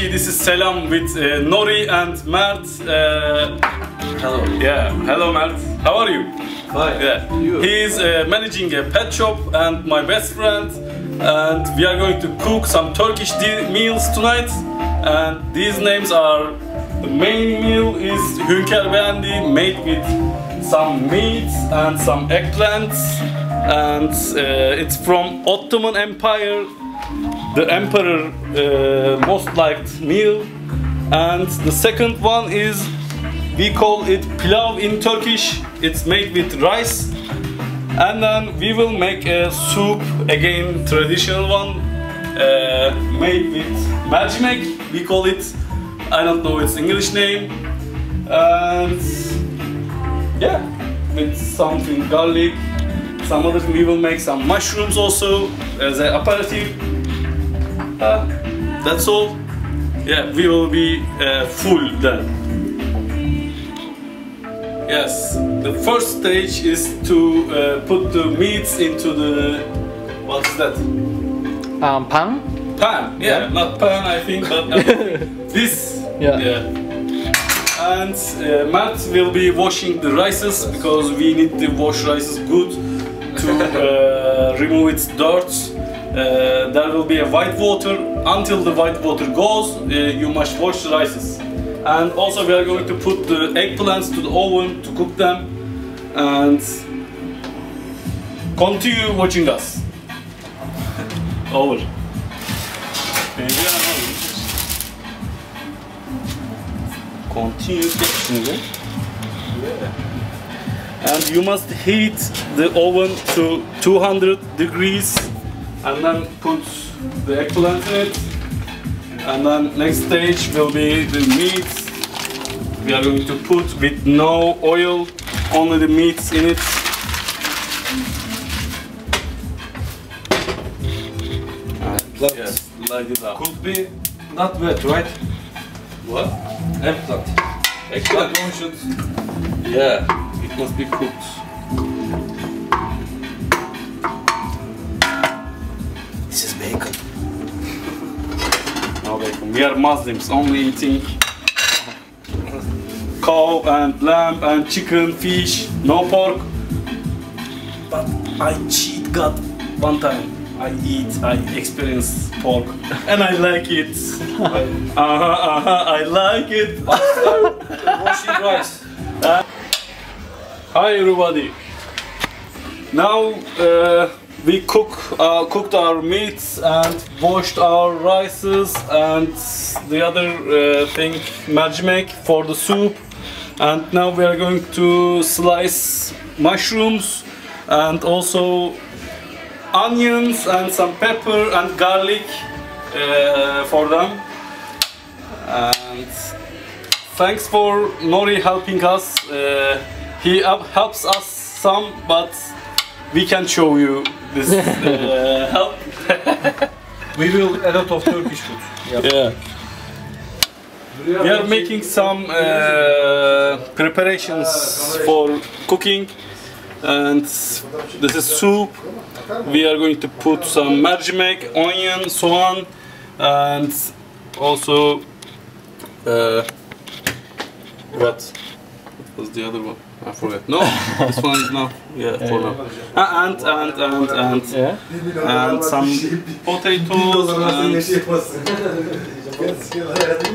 Turkey. This is Selam with uh, Nori and Mert. Uh, Hello. yeah, hello Mert. How are you? Hi. Yeah, You. he is uh, managing a pet shop and my best friend, and we are going to cook some Turkish meals tonight. And these names are the main meal is hünkar beğendi, made with some meat and some eggplants, and uh, it's from Ottoman Empire, the emperor uh, most liked meal. And the second one is we call it pilav in Turkish. It's made with rice. And then we will make a soup, again traditional one, uh, made with mercimek. We call it, I don't know its English name. And yeah, with something garlic. Some other we will make some mushrooms also as an aperitif. Uh, that's all. Yeah, we will be uh, full then. Yes, the first stage is to uh, put the meats into the what's that? Um, pan? Pan. Yeah, not pan, I think, but uh, this. Yeah. And uh, Matt will be washing the rices because we need to wash rices good to uh, remove its dirt. Uh, there will be a white water. Until the white water goes, uh, you must wash the rices. And also we are going to put the eggplants to the oven to cook them. And continue watching us. Over. Continue şimdi. And you must heat the oven to 200 degrees and then put the eggplant in it. And then next stage will be the meat. We are going to put with no oil, only the meats in it. Uh, Plant Yes, light it up. could be not wet, right? What? Eggplant. Eggplant? Eggplant should. Yeah, it must be cooked. We are Muslims, only eating cow and lamb and chicken, fish, no pork. But I cheat God one time. I eat, I experience pork, and I like it. uh-huh, uh-huh, I like it. Washing rice. Hi everybody. Now uh, we cook uh, cooked our meats and washed our rices and the other uh, thing mercimek for the soup. And now we are going to slice mushrooms and also onions and some pepper and garlic uh, for them. And thanks for Nori helping us. Uh, he helps us some, but we can show you this uh, help. We will a lot of Turkish food. Yeah. We are making some uh, preparations for cooking, and this is soup. We are going to put some mercimek, onion, so on and also uh, what? What was the other one? I forgot. No, this one is now. Yeah, for now. Ah, and and and and Yeah. and some potatoes and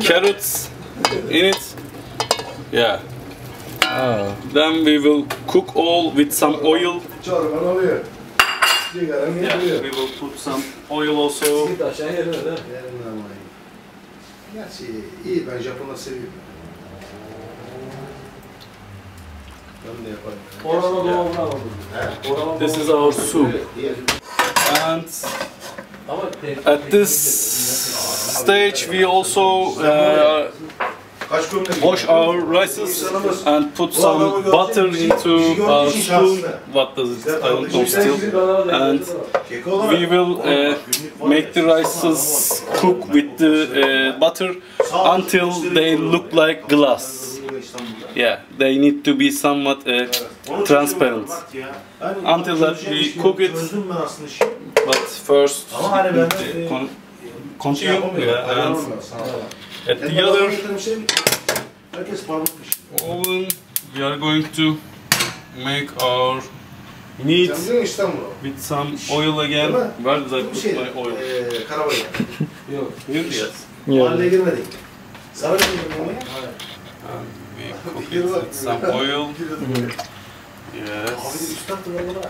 carrots in it. Yeah. Oh. Then we will cook all with some oil. Çorban oluyor. Sigaranı Yeah, we will put some oil also. Git aşağı yerine de. Yerine ama. Gerçi iyi ben Japon'a seviyorum. This is our soup. And at this stage we also uh, wash our rices and put some butter into our spoon. What does it? I don't know still. And we will uh, make the rices cook with the uh, butter until they look like glass. Yeah, they need to be somewhat uh, transparent. Until that we cook it. Çözdüm ben aslında şimdi. But first, Ama hani ben uh, con- continue. Yeah, and at the other şey, herkes parmakmış. oven, we are going to make our meat with some oil again. Where did I put şey, my oil? eee, Karabaya. Yok. Yes. Mahalleye girmedik. Sana ne dedim ama? We cook it with some oil. Yes. üstad da var bana.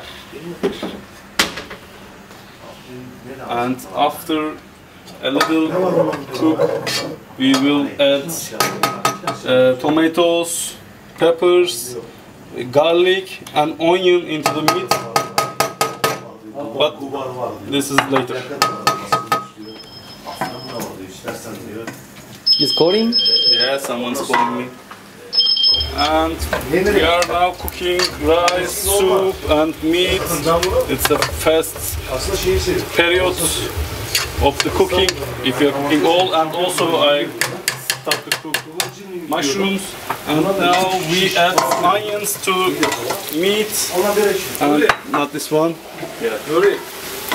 And after a little Ne var onun? cook, we will add uh, tomatoes, peppers, garlic, and onion into the meat. But this is later. He's calling? Yeah, someone's calling me. And we are now cooking rice, soup, and meat. It's the first Aslında şeyi seviyorum. period of the cooking. If you're cooking all, and also I start to cook mushrooms. And now we add onions to meat. And not this one.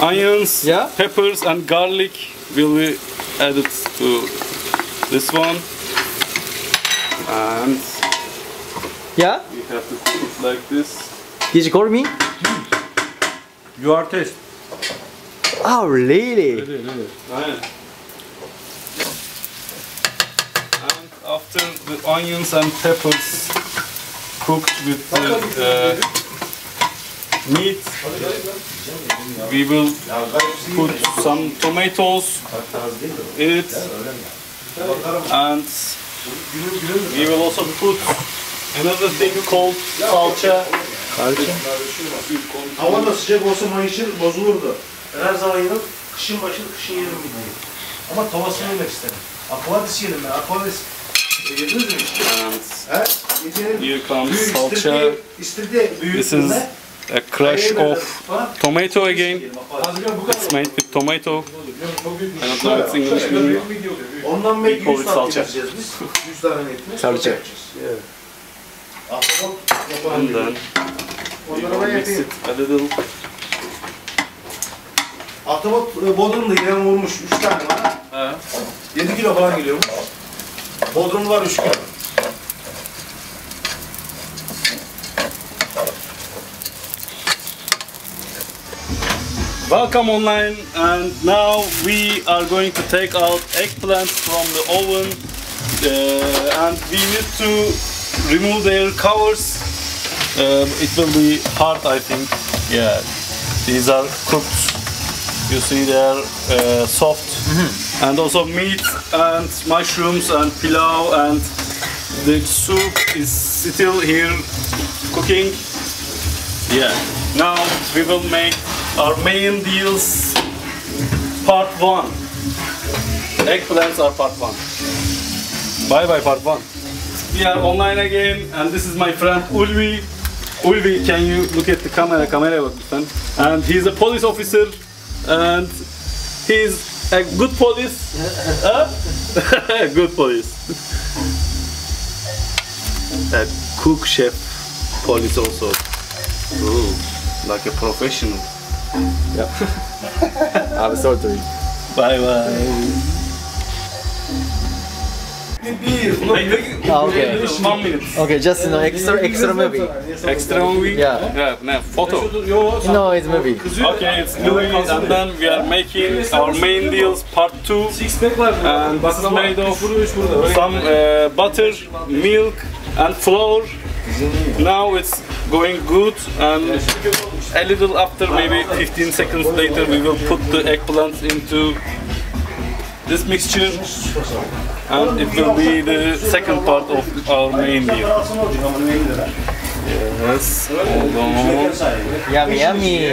Onions, Yeah? peppers, and garlic will be added to this one. And Yeah? You have to cook it like this. Did you call me? You are test. Oh, really? Aynen. And after the onions and peppers cooked with the uh, meat, we will put some tomatoes in it, and we will also put another thing called salsa. Hava da sıcak olsa mayışır bozulurdu. Ben her zaman yedim. Kışın başır, kışın yerim midyeyi. Ama tavasını yemek isterim. Aquadis yedim ben. Aquadis. E, yediniz mi hiç? And He? Midyenin here comes istiridye, istiridye This is a crush of tomato again. Hazırlar bu kadar. It's made with tomato. I don't know it's English name. Ondan belki Call 100 it tane salça. yapacağız biz. 100 tane niyetine. Salça. Evet. And then we will mix it a little. Ahtapot e, Bodrum'da yine vurmuş 3 tane bana. Uh, 7 kilo falan geliyormuş. Bodrum var 3 kilo. welcome online and now we are going to take out eggplants from the oven uh, and we need to remove their covers. Um, it will be hard I think. Yeah, these are cooked. You see they are uh, soft and also meat and mushrooms and pilau and the soup is still here cooking. Yeah. Now we will make our main deals part one. Eggplants are part one. Bye bye part one. We are online again and this is my friend Ulvi. Ulvi, can you look at the camera? Kameraya bak lütfen. And he's a police officer and he's a good police. Huh? good police. a cook chef police also. Ooh, like a professional. I'm sorry. Bye bye. Ah, okay. One minute. Okay, just you know, extra extra movie. Extra movie? Yeah. Yeah, no, photo. No, it's movie. Okay, it's movie and then we are making our main deals part 2 Six-pack var burada. and this is made of Burada, üç burada. Öyle some uh, butter, milk and flour. Now it's going good and a little after maybe 15 seconds later we will put the eggplants into this mixture and it will be the second part of our main meal. Yes, hold on. Yummy, yummy.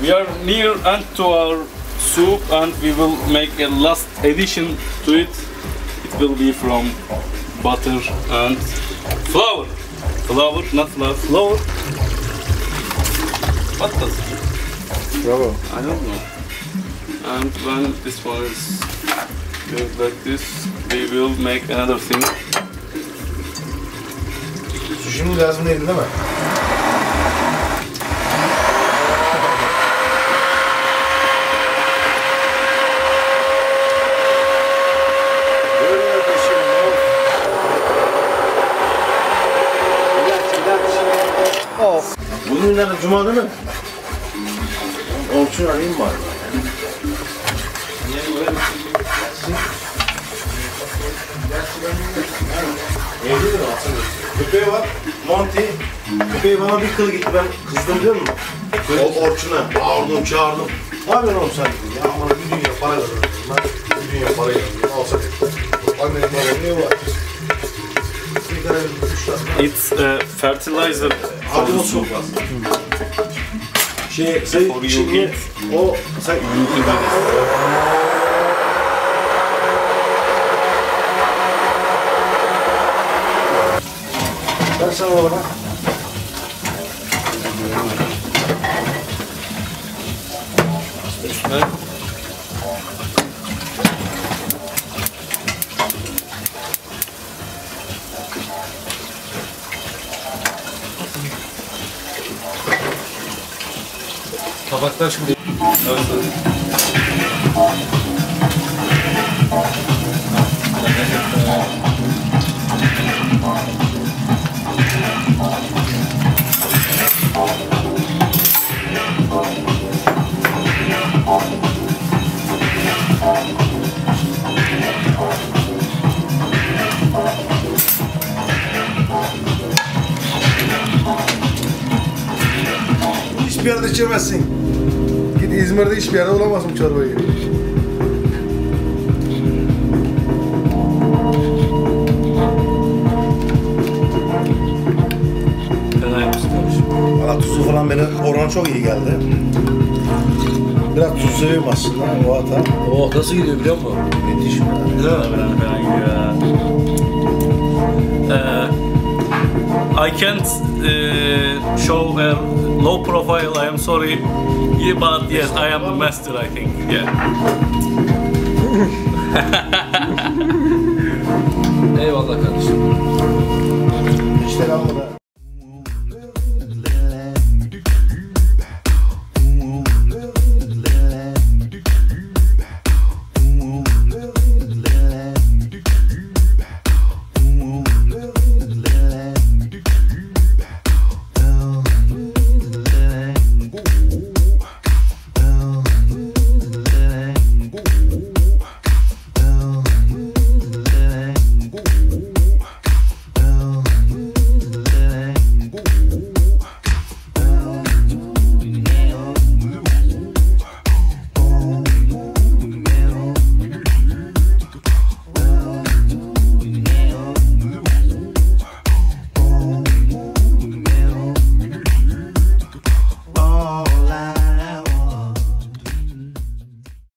We are near end to our soup and we will make a last addition to it. It will be from butter and flour. Flour, not flour, flour. What does it? Bravo. I don't know. And when this one is good like this, we will make another thing. Su şimdi lazım değil değil mi? Nerede? Cuma değil mi? Olsun arayayım bari. Evde de aslında. Köpeği var. Monty. Köpeği bana bir kıl gitti. Ben kızdım biliyor musun? O Orçun'a. Bağırdım, çağırdım. Ne yapıyorsun oğlum sen? Ya bana bir dünya para kazanıyorum. Ben bir dünya para kazanıyorum. Alsa dedi. Annenin babamın ne var? It's a fertilizer Chodź do szuka. Czy, czy, czy nie? O, zaj... That's all, right? Tabaklar şimdi Evet. Hiçbir yerde içemezsin. İzmir'de hiçbir yerde bulamazsın bu çorbayı. Valla tuzu falan benim oran çok iyi geldi. Biraz tuz seviyorum aslında o hata. Oh nasıl gidiyor biliyor musun? Müthiş tane. Değil mi? Fena gidiyor ya. Uh, I can't uh, show a low profile. I am sorry, yeah, but yes, I am the master. I think. Yeah. Eyvallah kardeşim. İşte ben burada